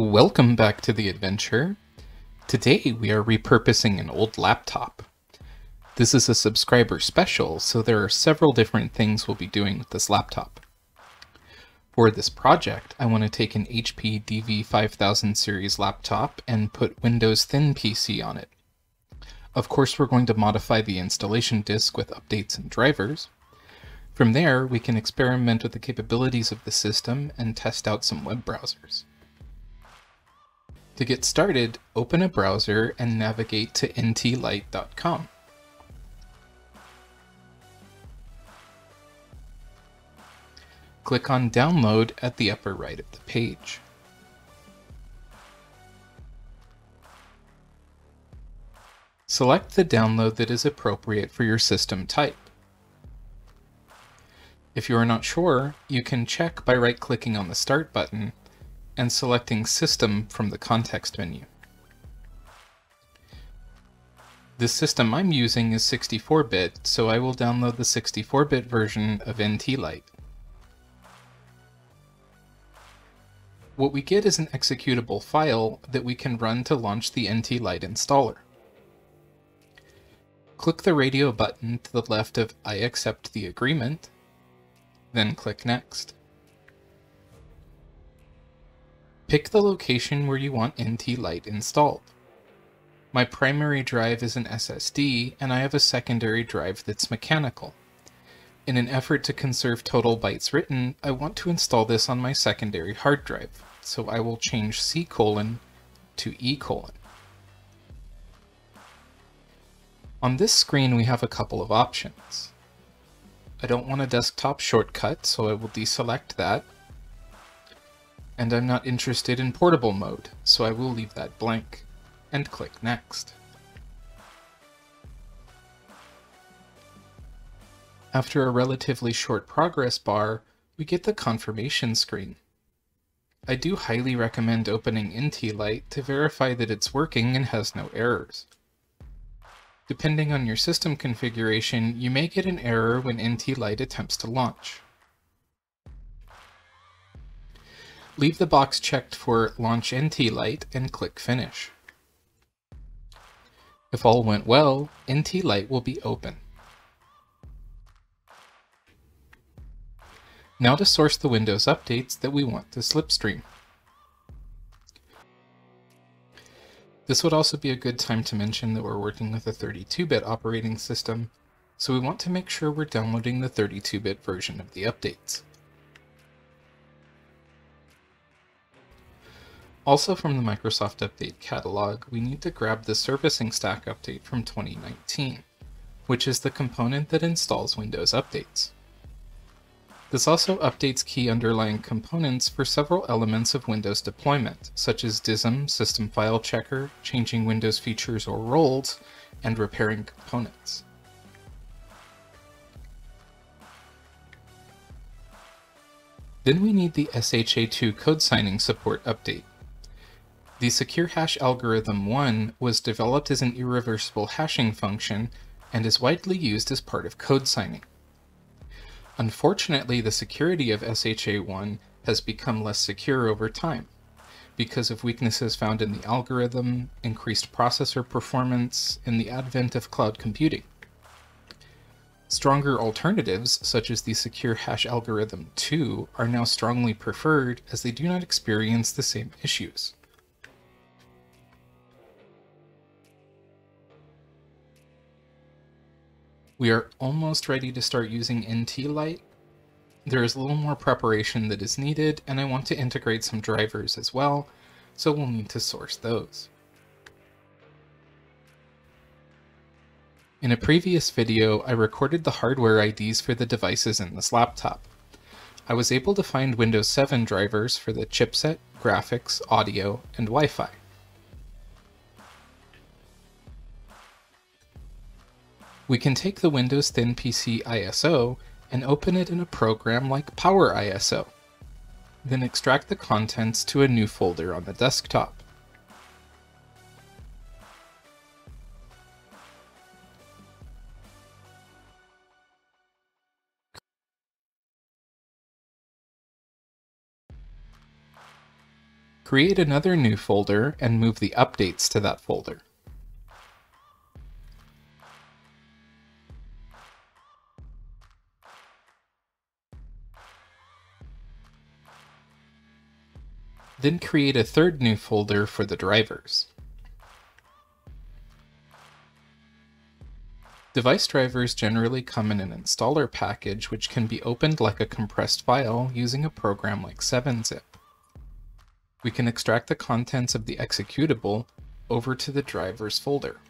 Welcome back to the adventure. Today we are repurposing an old laptop. This is a subscriber special, so there are several different things we'll be doing with this laptop. For this project, I want to take an HP DV5000 series laptop and put Windows Thin PC on it. Of course, we're going to modify the installation disk with updates and drivers. From there, we can experiment with the capabilities of the system and test out some web browsers. To get started, open a browser and navigate to ntlite.com. Click on Download at the upper right of the page. Select the download that is appropriate for your system type. If you are not sure, you can check by right-clicking on the Start button and selecting System from the context menu. The system I'm using is 64-bit, so I will download the 64-bit version of NT-Lite. What we get is an executable file that we can run to launch the NT-Lite installer. Click the radio button to the left of I accept the agreement, then click Next. Pick the location where you want NT-Lite installed. My primary drive is an SSD, and I have a secondary drive that's mechanical. In an effort to conserve total bytes written, I want to install this on my secondary hard drive, so I will change C colon to E colon. On this screen we have a couple of options. I don't want a desktop shortcut, so I will deselect that. And I'm not interested in portable mode, so I will leave that blank, and click Next. After a relatively short progress bar, we get the confirmation screen. I do highly recommend opening NT-Lite to verify that it's working and has no errors. Depending on your system configuration, you may get an error when NT-Lite attempts to launch. Leave the box checked for Launch NT-Lite and click Finish. If all went well, NT-Lite will be open. Now to source the Windows updates that we want to slipstream. This would also be a good time to mention that we're working with a 32-bit operating system, so we want to make sure we're downloading the 32-bit version of the updates. Also from the Microsoft Update catalog, we need to grab the Servicing Stack update from 2019, which is the component that installs Windows updates. This also updates key underlying components for several elements of Windows deployment, such as DISM, System File Checker, changing Windows features or roles, and repairing components. Then we need the SHA-2 code signing support update. The Secure Hash Algorithm 1 was developed as an irreversible hashing function and is widely used as part of code signing. Unfortunately, the security of SHA-1 has become less secure over time because of weaknesses found in the algorithm, increased processor performance, and the advent of cloud computing. Stronger alternatives, such as the Secure Hash Algorithm 2, are now strongly preferred as they do not experience the same issues. We are almost ready to start using NT-Lite. There is a little more preparation that is needed, and I want to integrate some drivers as well, so we'll need to source those. In a previous video, I recorded the hardware IDs for the devices in this laptop. I was able to find Windows 7 drivers for the chipset, graphics, audio, and Wi-Fi. We can take the Windows Thin PC ISO and open it in a program like Power ISO. Then extract the contents to a new folder on the desktop. Create another new folder and move the updates to that folder. Then create a third new folder for the drivers. Device drivers generally come in an installer package which can be opened like a compressed file using a program like 7-zip. We can extract the contents of the executable over to the drivers folder,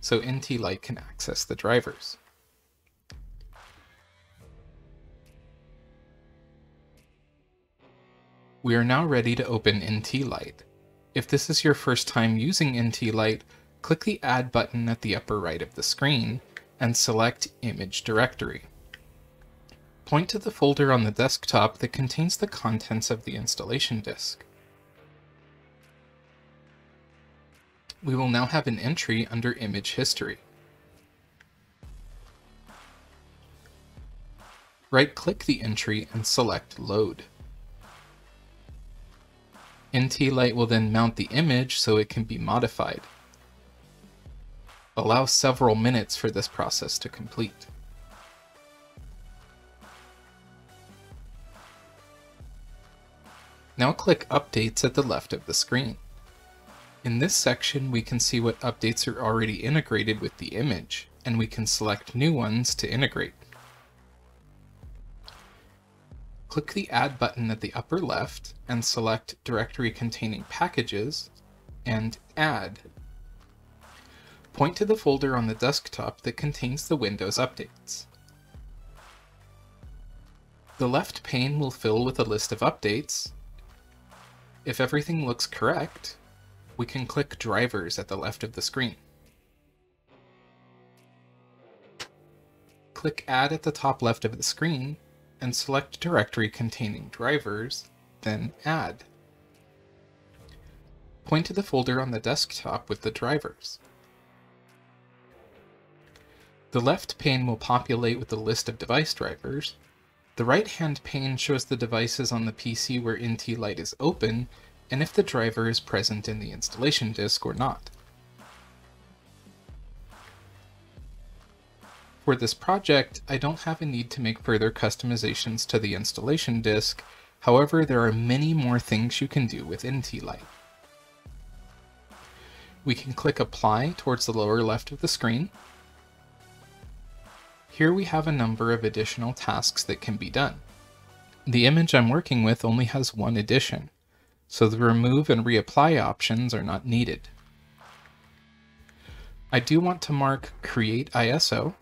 so NT Lite can access the drivers. We are now ready to open NT Lite. If this is your first time using NT Lite, click the Add button at the upper right of the screen and select Image Directory. Point to the folder on the desktop that contains the contents of the installation disk. We will now have an entry under Image History. Right-click the entry and select Load. NT Lite will then mount the image so it can be modified. Allow several minutes for this process to complete. Now click Updates at the left of the screen. In this section, we can see what updates are already integrated with the image, and we can select new ones to integrate. Click the Add button at the upper left and select Directory Containing Packages and Add. Point to the folder on the desktop that contains the Windows updates. The left pane will fill with a list of updates. If everything looks correct, we can click Drivers at the left of the screen. Click Add at the top left of the screen and select directory containing drivers, then add. Point to the folder on the desktop with the drivers. The left pane will populate with a list of device drivers. The right-hand pane shows the devices on the PC where NT Lite is open, and if the driver is present in the installation disk or not. For this project, I don't have a need to make further customizations to the installation disk, however there are many more things you can do with NT Lite. We can click Apply towards the lower left of the screen. Here we have a number of additional tasks that can be done. The image I'm working with only has one edition, so the remove and reapply options are not needed. I do want to mark Create ISO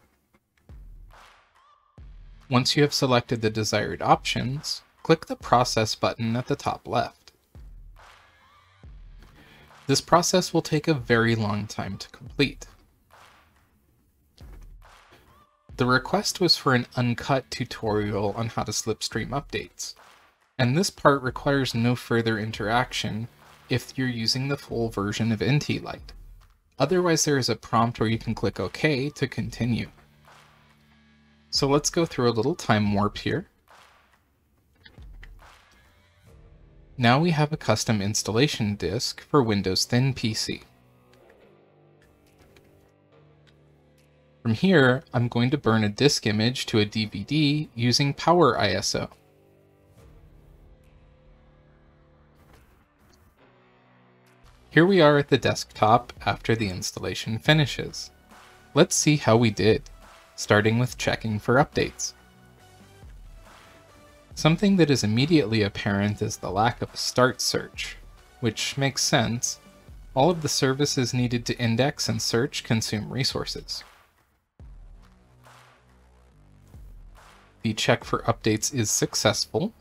once you have selected the desired options, click the Process button at the top left. This process will take a very long time to complete. The request was for an uncut tutorial on how to slipstream updates, and this part requires no further interaction if you're using the full version of NT Lite. Otherwise there is a prompt where you can click OK to continue. So let's go through a little time warp here. Now we have a custom installation disk for Windows Thin PC. From here, I'm going to burn a disk image to a DVD using Power ISO. Here we are at the desktop after the installation finishes. Let's see how we did starting with checking for updates. Something that is immediately apparent is the lack of a start search, which makes sense. All of the services needed to index and search consume resources. The check for updates is successful.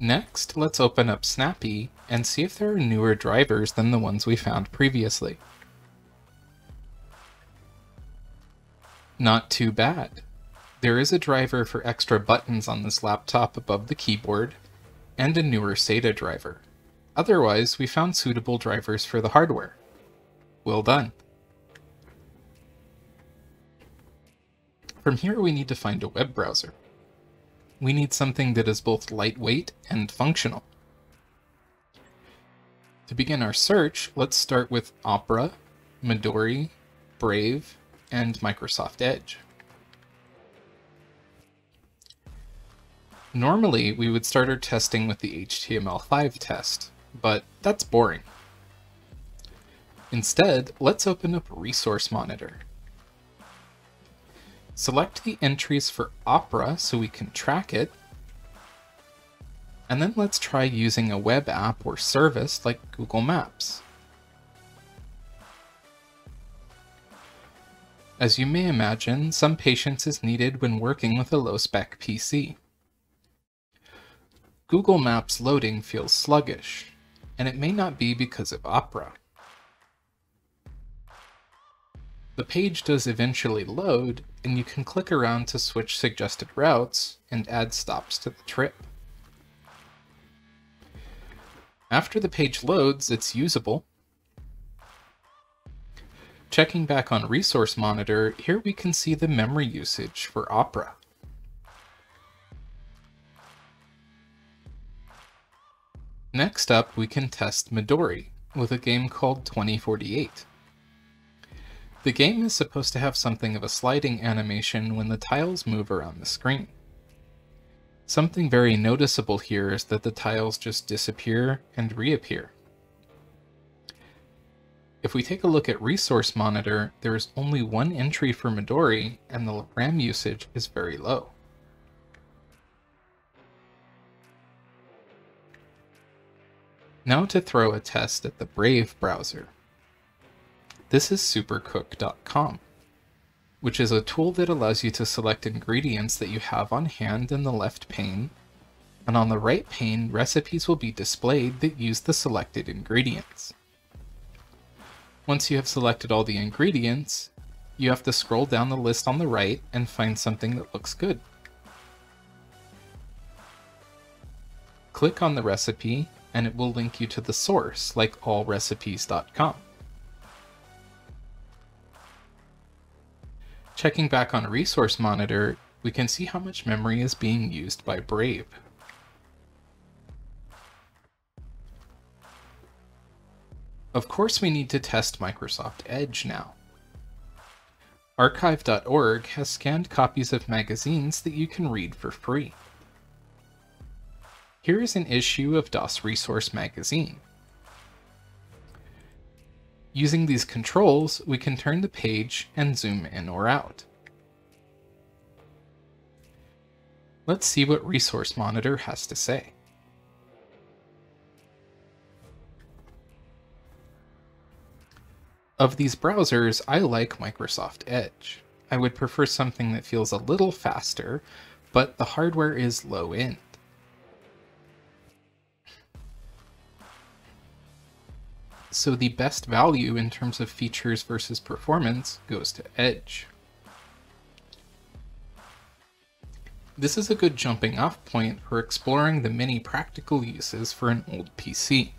Next, let's open up Snappy and see if there are newer drivers than the ones we found previously. Not too bad. There is a driver for extra buttons on this laptop above the keyboard, and a newer SATA driver. Otherwise, we found suitable drivers for the hardware. Well done. From here we need to find a web browser. we need something that is both lightweight and functional. To begin our search, let's start with Opera, Midori, Brave, and Microsoft Edge. Normally, we would start our testing with the HTML5 test, but that's boring. Instead, let's open up Resource Monitor. Select the entries for Opera so we can track it, and then let's try using a web app or service like Google Maps. As you may imagine, some patience is needed when working with a low-spec PC. Google Maps loading feels sluggish, and it may not be because of Opera. The page does eventually load, and you can click around to switch suggested routes and add stops to the trip. After the page loads, it's usable. Checking back on Resource Monitor, here we can see the memory usage for Opera. Next up, we can test Midori with a game called 2048. The game is supposed to have something of a sliding animation when the tiles move around the screen. Something very noticeable here is that the tiles just disappear and reappear. If we take a look at Resource Monitor, there is only one entry for Midori, and the RAM usage is very low. Now to throw a test at the Brave browser. This is supercook.com, which is a tool that allows you to select ingredients that you have on hand in the left pane, and on the right pane, recipes will be displayed that use the selected ingredients. Once you have selected all the ingredients, you have to scroll down the list on the right and find something that looks good. Click on the recipe and it will link you to the source, like allrecipes.com. Checking back on Resource Monitor, we can see how much memory is being used by Brave. Of course we need to test Microsoft Edge now. Archive.org has scanned copies of magazines that you can read for free. Here is an issue of DOS Resource Magazine. Using these controls, we can turn the page and zoom in or out. Let's see what Resource Monitor has to say. Of these browsers, I like Microsoft Edge. I would prefer something that feels a little faster, but the hardware is low end. so the best value in terms of features versus performance goes to Edge. This is a good jumping off point for exploring the many practical uses for an old PC.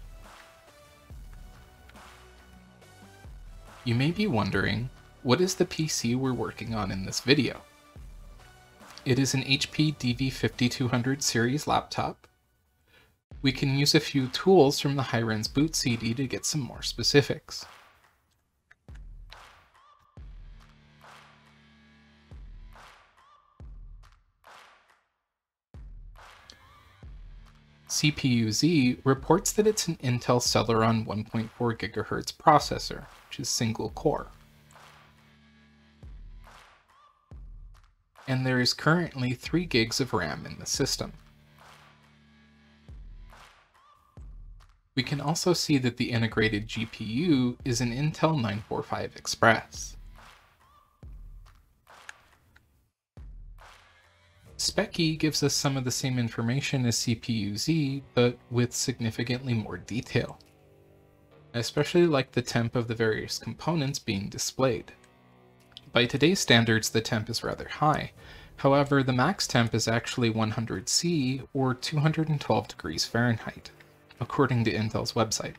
You may be wondering, what is the PC we're working on in this video? It is an HP DV5200 series laptop we can use a few tools from the Hiren's boot CD to get some more specifics. CPU-Z reports that it's an Intel Celeron 1.4 GHz processor, which is single core. And there is currently 3 gigs of RAM in the system. We can also see that the integrated GPU is an Intel 945 Express. Speccy gives us some of the same information as CPU-Z, but with significantly more detail. Especially like the temp of the various components being displayed. By today's standards, the temp is rather high. However, the max temp is actually 100 C or 212 degrees Fahrenheit according to Intel's website.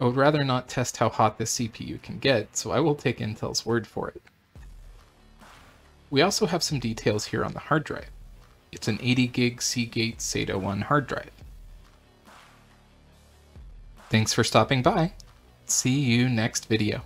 I would rather not test how hot this CPU can get, so I will take Intel's word for it. We also have some details here on the hard drive. It's an 80 gig Seagate SATA 1 hard drive. Thanks for stopping by. See you next video.